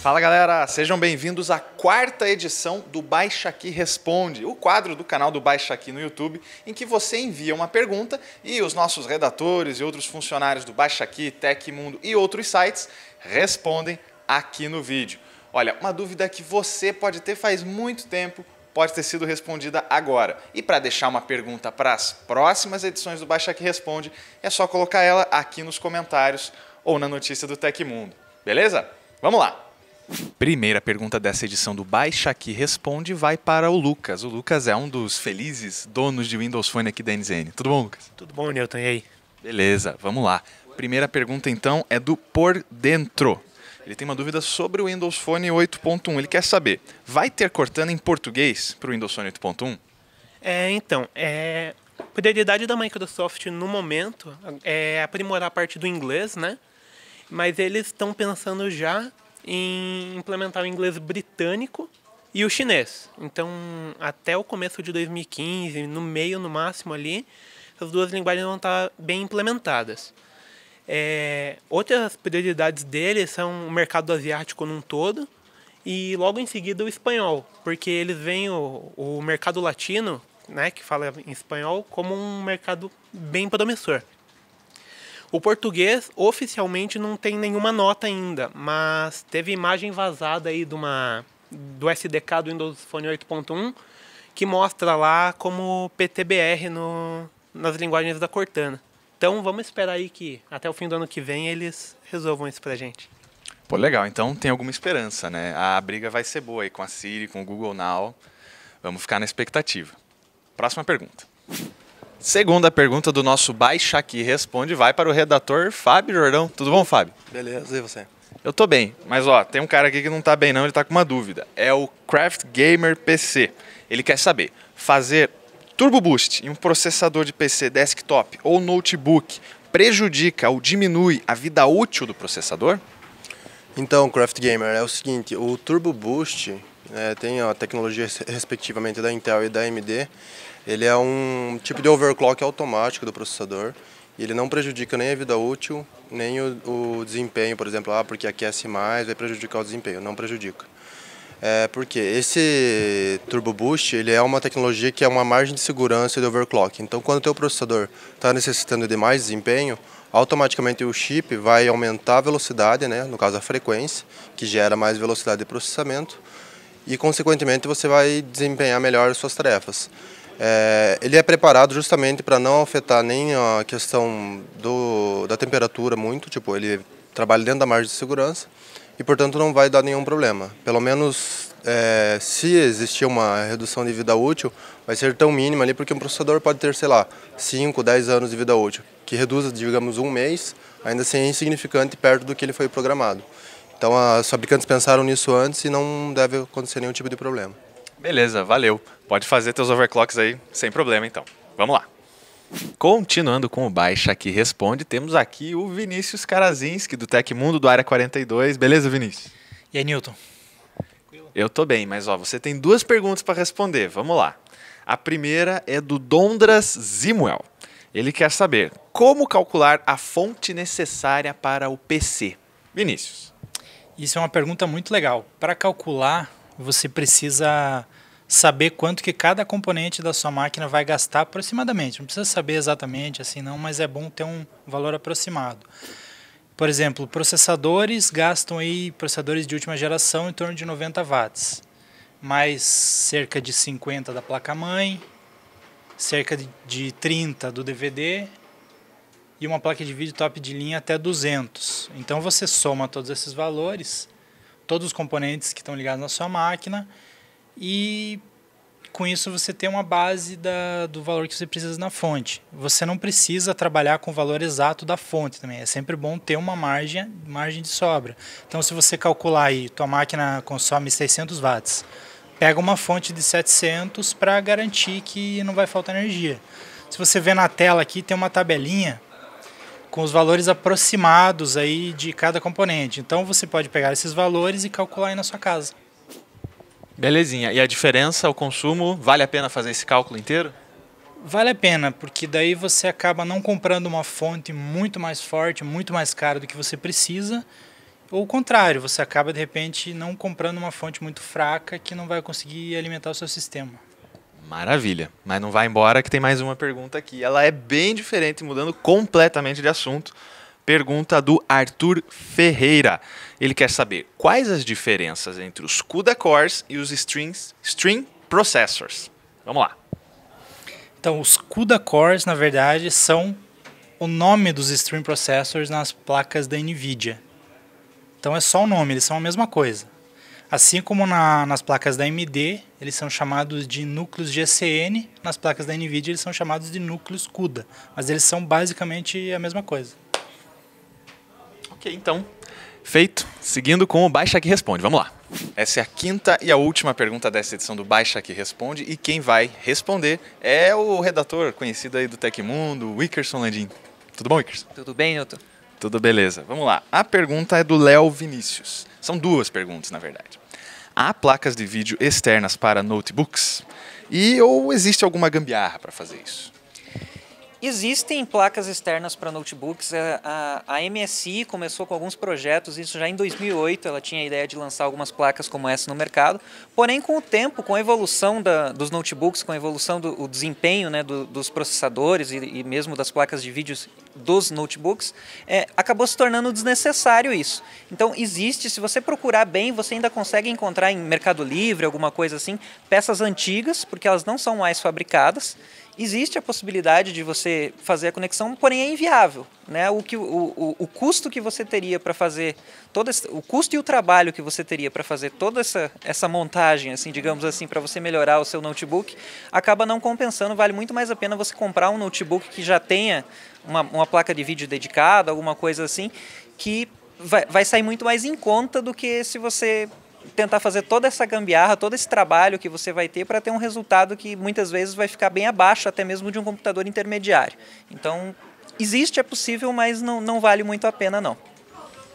Fala galera, sejam bem-vindos à quarta edição do Baixa Aqui Responde, o quadro do canal do Baixa Aqui no YouTube, em que você envia uma pergunta e os nossos redatores e outros funcionários do Baixa Aqui, Tecmundo e outros sites respondem aqui no vídeo. Olha, uma dúvida que você pode ter faz muito tempo pode ter sido respondida agora. E para deixar uma pergunta para as próximas edições do Baixa Aqui Responde, é só colocar ela aqui nos comentários ou na notícia do Tecmundo. Beleza? Vamos lá! Primeira pergunta dessa edição do Baixa Aqui Responde vai para o Lucas. O Lucas é um dos felizes donos de Windows Phone aqui da NZN. Tudo bom, Lucas? Tudo bom, Newton? E aí? Beleza, vamos lá. Primeira pergunta então é do Por Dentro. Ele tem uma dúvida sobre o Windows Phone 8.1. Ele quer saber, vai ter Cortana em português para o Windows Phone 8.1? É, então, é, a prioridade da Microsoft no momento é aprimorar a parte do inglês, né? Mas eles estão pensando já em implementar o inglês britânico e o chinês. Então, até o começo de 2015, no meio no máximo ali, essas duas linguagens vão estar bem implementadas. É, outras prioridades dele são o mercado asiático num todo e logo em seguida o espanhol, porque eles veem o, o mercado latino, né, que fala em espanhol, como um mercado bem promissor. O português oficialmente não tem nenhuma nota ainda, mas teve imagem vazada aí de uma do SDK do Windows Phone 8.1 que mostra lá como PTBR no, nas linguagens da Cortana. Então vamos esperar aí que até o fim do ano que vem eles resolvam isso pra gente. Pô, legal. Então tem alguma esperança, né? A briga vai ser boa aí com a Siri, com o Google Now. Vamos ficar na expectativa. Próxima pergunta. Segunda pergunta do nosso Baixa Aqui Responde vai para o redator Fábio Jordão. Tudo bom, Fábio? Beleza, e você? Eu tô bem, mas ó, tem um cara aqui que não tá bem não, ele tá com uma dúvida. É o Craft Gamer PC. Ele quer saber, fazer Turbo Boost em um processador de PC desktop ou notebook prejudica ou diminui a vida útil do processador? Então, Craft Gamer, é o seguinte, o Turbo Boost é, tem a tecnologia respectivamente da Intel e da AMD, ele é um tipo de overclock automático do processador e ele não prejudica nem a vida útil, nem o, o desempenho, por exemplo, ah, porque aquece mais, vai prejudicar o desempenho, não prejudica. É porque esse Turbo Boost ele é uma tecnologia que é uma margem de segurança de overclock. Então, quando o teu processador está necessitando de mais desempenho, automaticamente o chip vai aumentar a velocidade, né, no caso a frequência, que gera mais velocidade de processamento, e consequentemente você vai desempenhar melhor as suas tarefas. É, ele é preparado justamente para não afetar nem a questão do, da temperatura muito, tipo, ele trabalha dentro da margem de segurança e, portanto, não vai dar nenhum problema. Pelo menos, é, se existir uma redução de vida útil, vai ser tão mínima ali, porque um processador pode ter, sei lá, 5, 10 anos de vida útil, que reduz, digamos, um mês, ainda assim é insignificante perto do que ele foi programado. Então, os fabricantes pensaram nisso antes e não deve acontecer nenhum tipo de problema. Beleza, valeu. Pode fazer teus overclocks aí sem problema então. Vamos lá. Continuando com o Baixa Aqui Responde, temos aqui o Vinícius Karazinski do Tecmundo do Área 42. Beleza, Vinícius? E aí, Newton? Eu tô bem, mas ó, você tem duas perguntas para responder. Vamos lá. A primeira é do Dondras Zimuel. Ele quer saber como calcular a fonte necessária para o PC. Vinícius. Isso é uma pergunta muito legal. Para calcular, você precisa saber quanto que cada componente da sua máquina vai gastar aproximadamente. Não precisa saber exatamente assim não, mas é bom ter um valor aproximado. Por exemplo, processadores gastam aí processadores de última geração em torno de 90 watts, mais cerca de 50 da placa-mãe, cerca de 30 do DVD e uma placa de vídeo top de linha até 200. Então você soma todos esses valores todos os componentes que estão ligados na sua máquina e com isso você tem uma base da, do valor que você precisa na fonte. Você não precisa trabalhar com o valor exato da fonte também. É sempre bom ter uma margem, margem de sobra. Então, se você calcular aí, tua máquina consome 600 watts, pega uma fonte de 700 para garantir que não vai faltar energia. Se você vê na tela aqui, tem uma tabelinha com os valores aproximados aí de cada componente. Então você pode pegar esses valores e calcular aí na sua casa. Belezinha. E a diferença, o consumo, vale a pena fazer esse cálculo inteiro? Vale a pena, porque daí você acaba não comprando uma fonte muito mais forte, muito mais cara do que você precisa, Ou o contrário, você acaba de repente não comprando uma fonte muito fraca que não vai conseguir alimentar o seu sistema. Maravilha. Mas não vai embora que tem mais uma pergunta aqui. Ela é bem diferente, mudando completamente de assunto. Pergunta do Arthur Ferreira. Ele quer saber quais as diferenças entre os CUDA cores e os strings, string processors. Vamos lá. Então, os CUDA cores, na verdade, são o nome dos string processors nas placas da NVIDIA. Então é só o nome, eles são a mesma coisa. Assim como na, nas placas da AMD, eles são chamados de núcleos GCN, nas placas da NVIDIA eles são chamados de núcleos CUDA, mas eles são basicamente a mesma coisa. Ok, então, feito. Seguindo com o Baixa Aqui Responde. Vamos lá. Essa é a quinta e a última pergunta dessa edição do Baixa Aqui Responde e quem vai responder é o redator conhecido aí do Tecmundo, Wickerson Landim. Tudo bom, Wickerson? Tudo bem, Newton? Tudo beleza. Vamos lá. A pergunta é do Léo Vinícius. São duas perguntas, na verdade. Há placas de vídeo externas para notebooks? E ou existe alguma gambiarra para fazer isso? Existem placas externas para notebooks. É, a, a, MSI começou com alguns projetos, isso já em 2008. Ela tinha a ideia de lançar algumas placas como essa no mercado. Porém, com o tempo, com a evolução da, dos notebooks, com a evolução do desempenho né, do, dos processadores e, e, mesmo das placas de vídeo dos notebooks, é, acabou se tornando desnecessário isso. Então, existe, se você procurar bem, você ainda consegue encontrar em Mercado Livre, alguma coisa assim, peças antigas, porque elas não são mais fabricadas existe a possibilidade de você fazer a conexão, porém é inviável. Né? O, que, o, o, o custo que você teria para fazer todo esse, o custo e o trabalho que você teria para fazer toda essa, essa montagem, assim, digamos assim, para você melhorar o seu notebook, acaba não compensando. Vale muito mais a pena você comprar um notebook que já tenha uma, uma placa de vídeo dedicada, alguma coisa assim, que vai, vai sair muito mais em conta do que se você tentar fazer toda essa gambiarra, todo esse trabalho que você vai ter para ter um resultado que muitas vezes vai ficar bem abaixo até mesmo de um computador intermediário. Então, existe, é possível, mas não, não vale muito a pena não.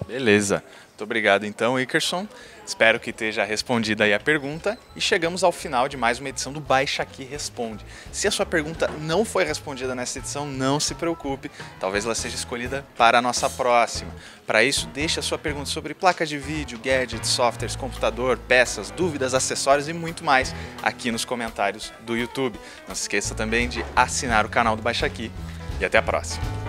Beleza. Muito obrigado então, Ickerson. Espero que esteja respondida aí a pergunta e chegamos ao final de mais uma edição do Baixa Aqui Responde. Se a sua pergunta não foi respondida nessa edição, não se preocupe, talvez ela seja escolhida para a nossa próxima. Para isso, deixe a sua pergunta sobre placa de vídeo, gadgets, softwares, computador, peças, dúvidas, acessórios e muito mais aqui nos comentários do YouTube. Não se esqueça também de assinar o canal do Baixa Aqui e até a próxima.